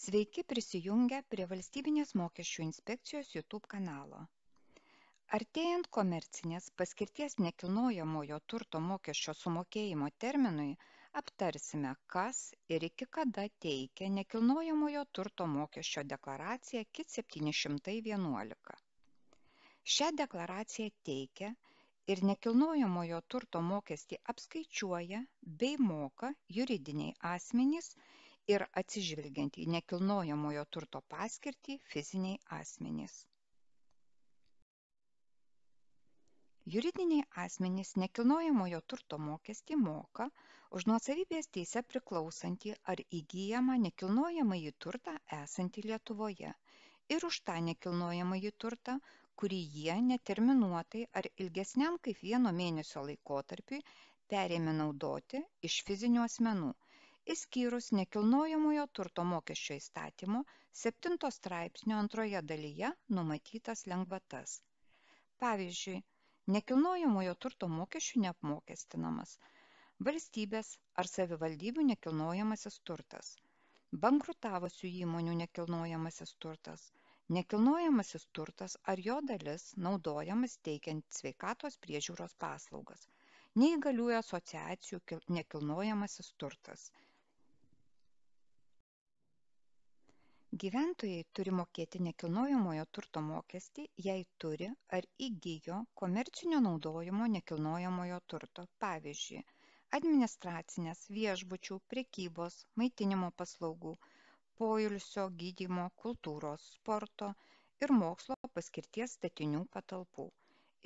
Sveiki prisijungę prie Valstybinės mokesčių inspekcijos YouTube kanalo. Artėjant komercinės paskirties nekilnojamojo turto mokesčio sumokėjimo terminui, aptarsime, kas ir iki kada teikia nekilnojamojo turto mokesčio deklaraciją KIT 711. Šią deklaraciją teikia ir nekilnojamojo turto mokestį apskaičiuoja bei moka juridiniai asmenys ir atsižvelgiant į nekilnojamojo turto paskirtį fiziniai asmenys. Juridiniai asmenys nekilnojamojo turto mokestį moka už nuosavybės teise priklausantį ar įgyjamą nekilnojamąjį turtą esantį Lietuvoje ir už tą nekilnojamąjį turtą, kurį jie neterminuotai ar ilgesniam kaip vieno mėnesio laikotarpiui perėmė naudoti iš fizinių asmenų – išskyrus nekilnojamojo turto mokesčio įstatymo 7 straipsnio antroje dalyje numatytas lengvatas. Pavyzdžiui, nekilnojamojo turto mokesčių neapmokestinamas valstybės ar savivaldybių nekilnojamasis turtas, bankrutavusių įmonių nekilnojamasis turtas, nekilnojamasis turtas ar jo dalis naudojamas teikiant sveikatos priežiūros paslaugas, neįgaliųjų asociacijų nekilnojamasis turtas – Gyventojai turi mokėti nekilnojamojo turto mokestį, jei turi ar įgyjo komercinio naudojimo nekilnojamojo turto, pavyzdžiui, administracinės, viešbučių, prekybos, maitinimo paslaugų, poilsio, gydymo, kultūros, sporto ir mokslo paskirties statinių patalpų,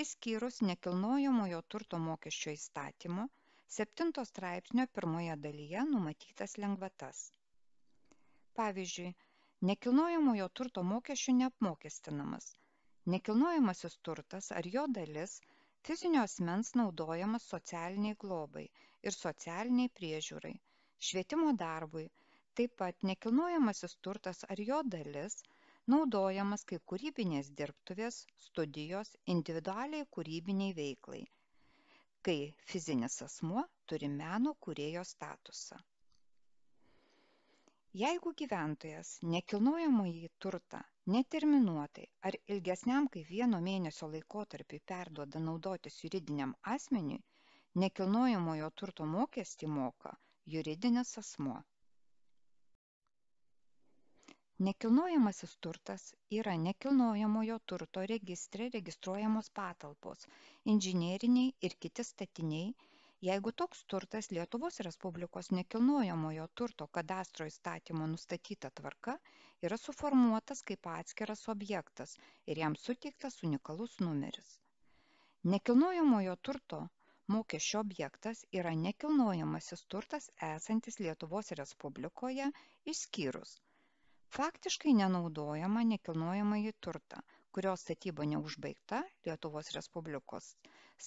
išskyrus nekilnojamojo turto mokesčio įstatymo 7 straipsnio pirmoje dalyje numatytas lengvatas. Pavyzdžiui, nekilnojamojo turto mokesčiu neapmokestinamas. Nekilnojamasis turtas ar jo dalis fizinio asmens naudojamas socialiniai globai ir socialinei priežiūrai. Švietimo darbui taip pat nekilnojamasis turtas ar jo dalis naudojamas kaip kūrybinės dirbtuvės studijos individualiai kūrybinei veiklai kai fizinis asmuo turi meno kūrėjo statusą jeigu gyventojas nekilnojamąjį turtą neterminuotai ar ilgesniam kaip vieno mėnesio laikotarpiui perduoda naudotis juridiniam asmeniui nekilnojamojo turto mokestį moka juridinis asmuo. Nekilnojamasis turtas yra nekilnojamojo turto registre registruojamos patalpos inžineriniai ir kiti statiniai jeigu toks turtas lietuvos respublikos nekilnojamojo turto kadastro įstatymo nustatyta tvarka yra suformuotas kaip atskiras objektas ir jam suteiktas unikalus numeris. Nekilnojamojo turto mokesčio objektas yra nekilnojamasis turtas esantis lietuvos respublikoje išskyrus faktiškai nenaudojamą nekilnojamąjį turtą kurio statyba neužbaigta lietuvos respublikos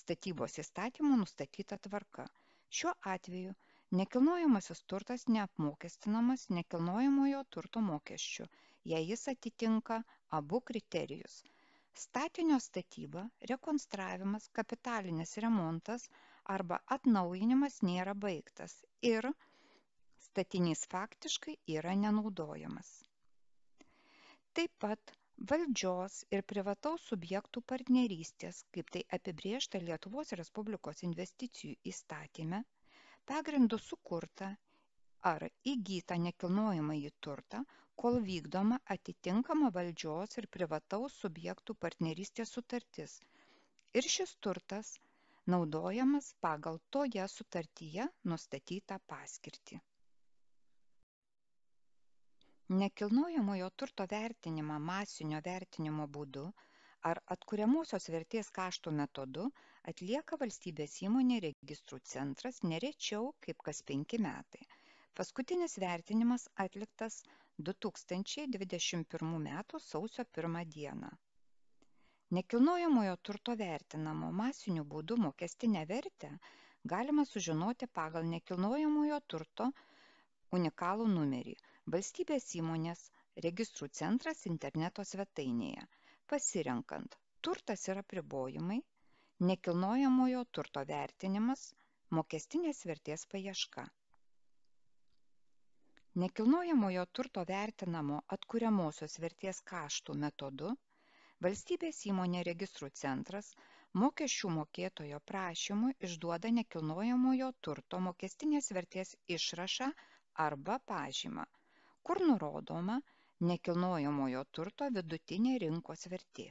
statybos įstatymo nustatyta tvarka. Šiuo atveju nekilnojamasis turtas neapmokestinamas nekilnojamojo turto mokesčiu jei jis atitinka abu kriterijus. Statinio statyba rekonstravimas kapitalinis remontas arba atnaujinimas nėra baigtas ir statinys faktiškai yra nenaudojamas. Taip pat valdžios ir privataus subjektų partnerystės kaip tai apibrėžta lietuvos respublikos investicijų įstatyme pagrindu sukurtą ar įgytą nekilnojamąjį turtą kol vykdoma atitinkama valdžios ir privataus subjektų partnerystės sutartis. Ir šis turtas naudojamas pagal toje sutartyje nustatytą paskirtį nekilnojamojo turto vertinimą masinio vertinimo būdu ar atkuriamosios vertės kaštų metodu atlieka valstybės įmonė registrų centras ne rečiau kaip kas penki metai paskutinis vertinimas atliktas 2021 m. sausio 1 dieną nekilnojamojo turto vertinamo masiniu būdu mokestinę vertę galima sužinoti pagal nekilnojamojo turto unikalų numerį valstybės įmonės registrų centras interneto svetainėje. Pasirenkant turtas ir apribojimai nekilnojamojo turto vertinimas mokestinės vertės paieška. Nekilnojamojo turto vertinamo atkuriamosios vertės kaštų metodu valstybės įmonė registrų centras mokesčių mokėtojo prašymu išduoda nekilnojamojo turto mokestinės vertės išrašą arba pažymą, kur nurodoma nekilnojamojo turto vidutinė rinkos vertė.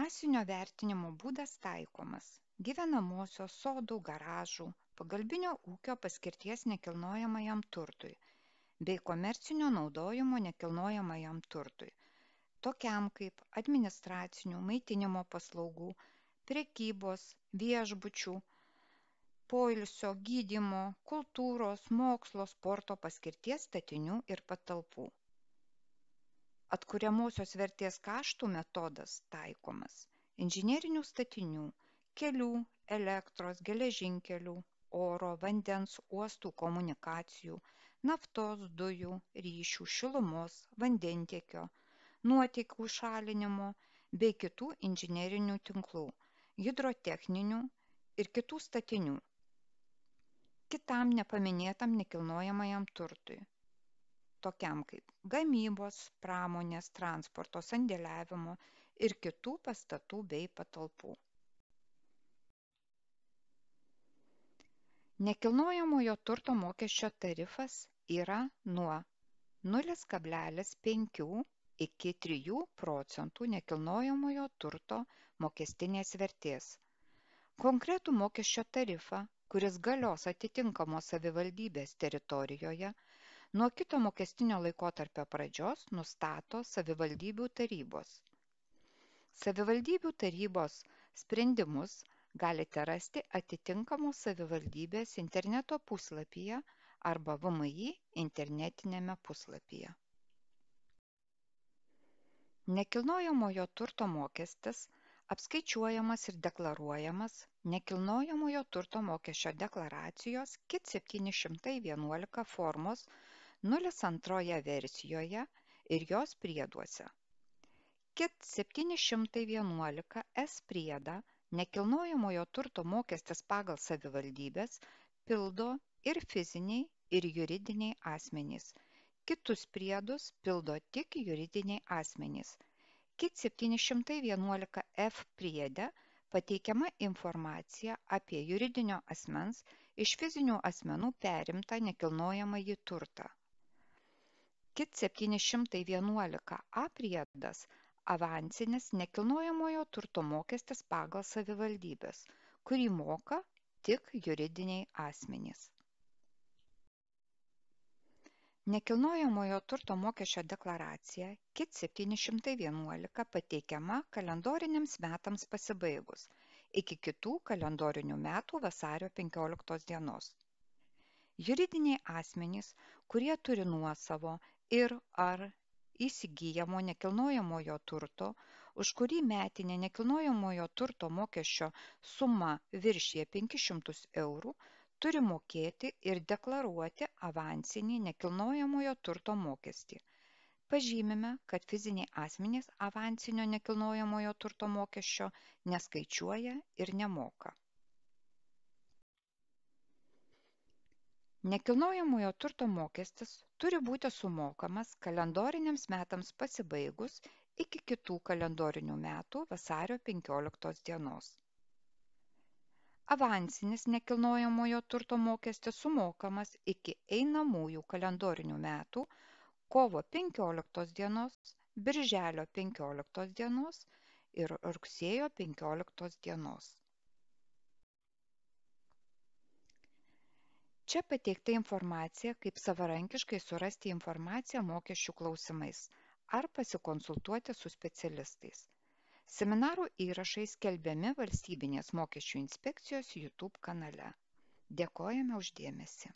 Masinio vertinimo būdas taikomas gyvenamosios sodų, garažų, pagalbinio ūkio paskirties nekilnojamajam turtui bei komercinio naudojimo nekilnojamajam turtui, tokiam kaip administracinių maitinimo paslaugų, prekybos, viešbučių, poilsio, gydymo, kultūros, mokslo, sporto paskirties statinių ir patalpų. Atkuriamosios vertės kaštų metodas taikomas inžinerinių statinių kelių elektros geležinkelių oro vandens uostų komunikacijų naftos dujų ryšių šilumos vandentiekio nuotėkių šalinimo bei kitų inžinerinių tinklų hidrotechninių ir kitų statinių kitam nepaminėtam nekilnojamajam turtui tokiam kaip gamybos, pramonės, transporto, sandėliavimo ir kitų pastatų bei patalpų. Nekilnojamojo turto mokesčio tarifas yra nuo 0,5 iki 3 procentų nekilnojamojo turto mokestinės vertės. Konkretų mokesčio tarifą, kuris galios atitinkamos savivaldybės teritorijoje, nuo kito mokestinio laikotarpio pradžios nustato savivaldybių tarybos. Savivaldybių tarybos sprendimus galite rasti atitinkamos savivaldybės interneto puslapyje arba VMI internetinėme puslapyje. Nekilnojamojo turto mokestis apskaičiuojamas ir deklaruojamas nekilnojamojo turto mokesčio deklaracijos KIT 711 formos 02 versijoje ir jos prieduose. KIT 711 S priedą nekilnojamojo turto mokestis pagal savivaldybės pildo ir fiziniai, ir juridiniai asmenys. Kitus priedus pildo tik juridiniai asmenys. KIT 711 F priede pateikiama informacija apie juridinio asmens iš fizinių asmenų perimtą nekilnojamąjį turtą. KIT 711a priedas avansinis nekilnojamojo turto mokestis pagal savivaldybės, kurį moka tik juridiniai asmenys. Nekilnojamojo turto mokesčio deklaracija KIT 711 pateikiama kalendoriniams metams pasibaigus iki kitų kalendorinių metų vasario 15 dienos. Juridiniai asmenys, kurie turi nuosavo ir ar įsigyjamo nekilnojamojo turto, už kurį metinė nekilnojamojo turto mokesčio suma viršyje 500 eurų, turi mokėti ir deklaruoti avansinį nekilnojamojo turto mokestį. Pažymime, kad fiziniai asmenys avansinio nekilnojamojo turto mokesčio neskaičiuoja ir nemoka. Nekilnojamojo turto mokestis turi būti sumokamas kalendoriniams metams pasibaigus iki kitų kalendorinių metų vasario 15 dienos. Avansinis nekilnojamojo turto mokestis sumokamas iki einamųjų kalendorinių metų kovo 15 dienos, birželio 15 dienos ir rugsėjo 15 dienos. Čia pateikta informacija, kaip savarankiškai surasti informaciją mokesčių klausimais ar pasikonsultuoti su specialistais. Seminarų įrašai skelbiami Valstybinės mokesčių inspekcijos YouTube kanale. Dėkojame uždėmesi.